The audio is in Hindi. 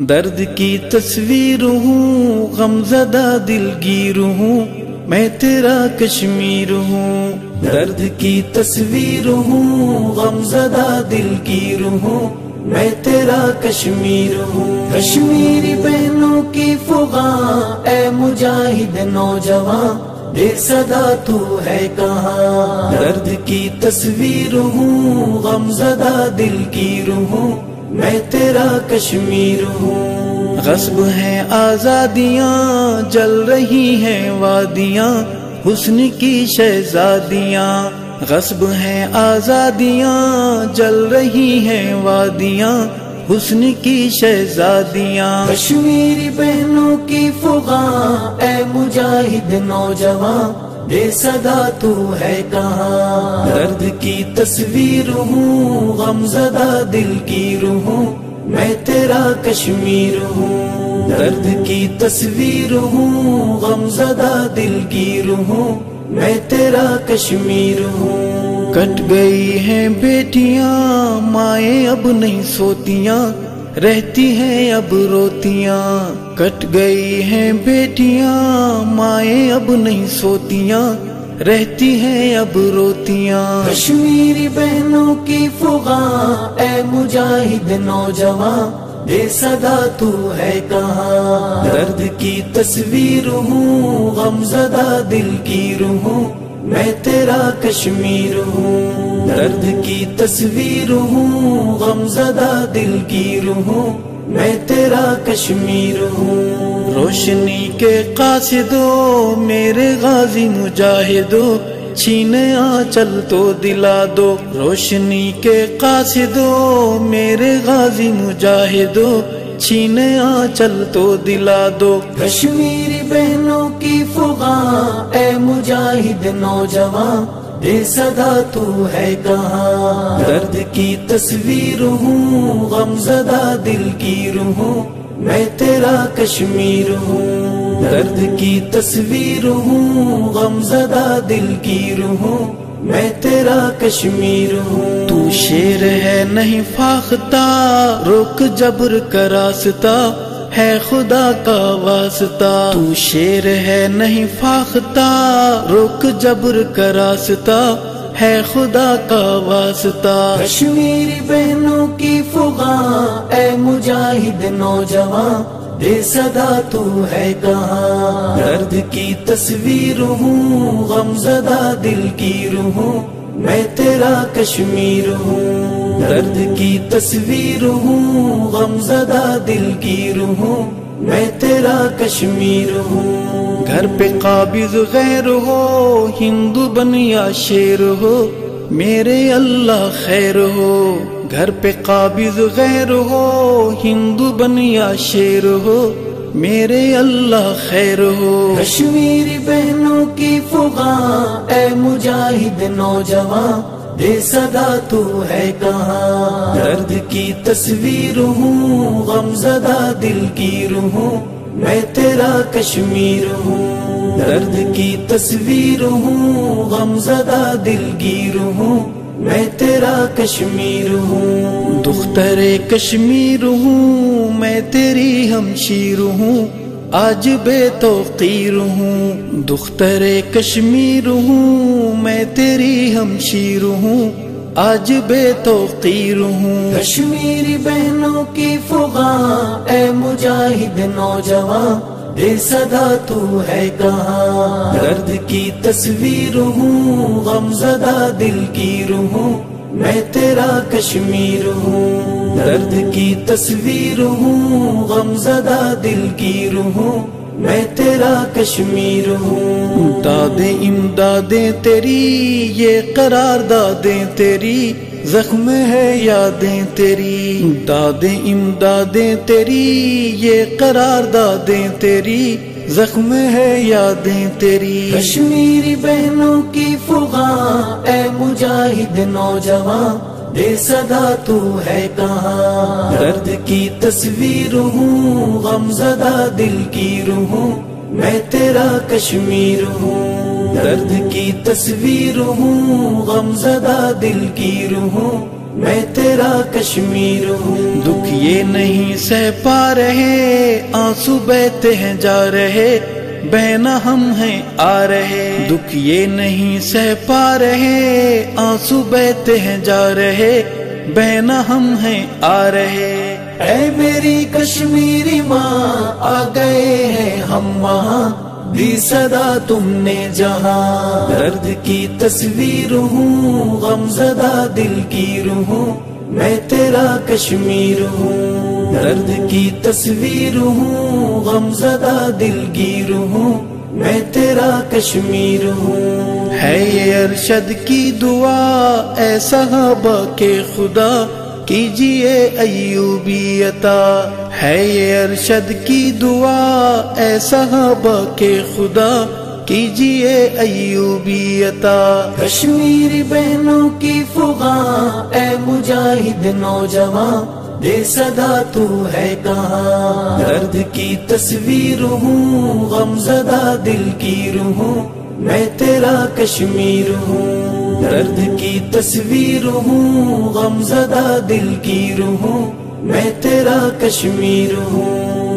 दर्द की तस्वीर हूँ गमजदा दिलगीर हूँ मैं तेरा कश्मीर हूँ। दर्द की तस्वीर हूँ गमजदा दिलगीर हूँ मैं तेरा कश्मीर हूँ। कश्मीरी बहनों की फुगा ए मुजाहिद नौजवान दे सदा तू है कहाँ। दर्द की तस्वीर हूँ गमजदा दिलगीर हूँ मैं तेरा कश्मीर हूँ। गस्ब है आजादियाँ, जल रही हैं वादियाँ, हुस्न की शहजादियाँ। गस्ब है आजादियाँ, जल रही हैं वादियाँ, हुस्न की शहजादियाँ। कश्मीरी बहनों की फुगा ए मुजाहिद नौजवान। दे सदा तू है कहाँ? दर्द की तस्वीर हूँ, गमजदा दिल की हूँ मैं तेरा कश्मीर हूँ। दर्द की तस्वीर हूँ, गमजदा दिल की हूँ मैं तेरा कश्मीर हूँ। कट गई हैं बेटियाँ, माए अब नहीं सोतियाँ रहती हैं अब रोतियाँ, कट गई हैं बेटियाँ, माए अब नहीं सोतियाँ। रहती हैं अब रोतियाँ। कश्मीरी बहनों की फुगा ए मुजाहिद नौजवान, दे सदा तू है कहाँ। दर्द की तस्वीर हूँ गमजदा दिल की हूँ। मैं तेरा कश्मीर हूँ, दर्द की तस्वीर हूँ, गमजदा दिल की हूँ मैं तेरा कश्मीर हूँ। रोशनी के कासिदो मेरे गाजी मुजाहिदो, छीने चल तो दिला दो। रोशनी के कासिदो मेरे गाजी मुजाहिदो छीने चल तो दिला दो। कश्मीरी बहनों की फुगा ए मुजाहिद नौजवान दे सदा तू है कहाँ। दर्द की तस्वीर हूँ, गमजदा दिल की हूँ मैं तेरा कश्मीर हूँ। दर्द की तस्वीर हूँ, गमजदा दिल की हूँ मैं तेरा कश्मीर हूँ। तू शेर है नहीं फाखता। रोक जबर का रास्ता है खुदा का वास्ता। तू शेर है नहीं फाखता। रोक जबर का रास्ता है खुदा का वास्ता। कश्मीरी बहनों की फुगा ए मुजाहिद नौजवान। दे सदा तू है कहाँ। दर्द की तस्वीर हूँ गमजदा दिल की हूँ मैं तेरा कश्मीर हूँ। दर्द की तस्वीर हूँ गमजदा दिल की हूँ मैं तेरा कश्मीर हूँ। घर पे काबिज गैर हो, हिंदू बन या शेर हो, मेरे अल्लाह खैर हो। घर पे काबिज गैर हो, हिंदू बन या शेर हो, मेरे अल्लाह खैर हो। कश्मीरी बहनों की फुगा ए मुजाहिद नौजवान, दे सदा तू है कहाँ। दर्द की तस्वीर हूँ, गमजदा दिल की हूँ मैं तेरा कश्मीर हूँ। दर्द की तस्वीर हूँ, गमजदा दिलगीर हूँ मैं तेरा कश्मीर हूँ। दुख्तरे कश्मीर हूँ। मैं तेरी हमशीर हूँ। आज बेतौकीर हूँ। दुख्तरे कश्मीर हूँ। मैं तेरी हमशीर हूँ। आज बेतौकीर हूँ। कश्मीरी बहनों की फुगा ए मुजाहिद नौजवान। दे सदा तू है कहाँ? दर्द की तस्वीर हूँ, गमजदा दिल की हूँ मैं तेरा कश्मीर हूँ। दर्द की तस्वीर हूँ, गमजदा दिल की हूँ मैं तेरा कश्मीर हूँ। दादे, इमदादे तेरी, ये करार दादे तेरी। जख्म है यादें तेरी, दादे इमदादे तेरी, ये करार दादें तेरी, जख्म है यादें तेरी। कश्मीरी बहनों की फुगा ए मुजाहिद नौजवान दे सदा तू है कहाँ? दर्द की तस्वीर हूँ, गमजदा दिल की हूँ मैं तेरा कश्मीर हूँ। दर्द की तस्वीर हूँ, गमजदा दिल की हूँ मैं तेरा कश्मीर हूँ। दुख ये नहीं सह पा रहे, आँसू बहते हैं जा रहे, बहना हम हैं, आ रहे। दुख ये नहीं सह पा रहे, आँसू बहते हैं जा रहे, बहना हम हैं, आ रहे। ऐ मेरी कश्मीरी माँ, आ गए हैं हम वहाँ। दी सदा तुमने जहाँ दर्द की तस्वीर हूँ गमजदा दिल की रूहूँ, मैं तेरा कश्मीर हूँ। दर्द की तस्वीर हूँ गमजदा दिल की रूहूँ, मैं तेरा कश्मीर हूँ। है ये अरशद की दुआ ऐसा के खुदा कीजिए अयूबियता है ये अरशद की दुआ ऐसा के खुदा। कीजिए अयूबियता कश्मीरी बहनों की फुगा ए मुजाहिद नौजवान, दे सदा तू है कहाँ। दर्द की तस्वीर हूँ, गमजदा दिल की रूहूँ, मैं तेरा कश्मीर हूँ। दर्द की तस्वीर हूँ गमजदा दिल की रूहू मैं तेरा कश्मीर हूँ।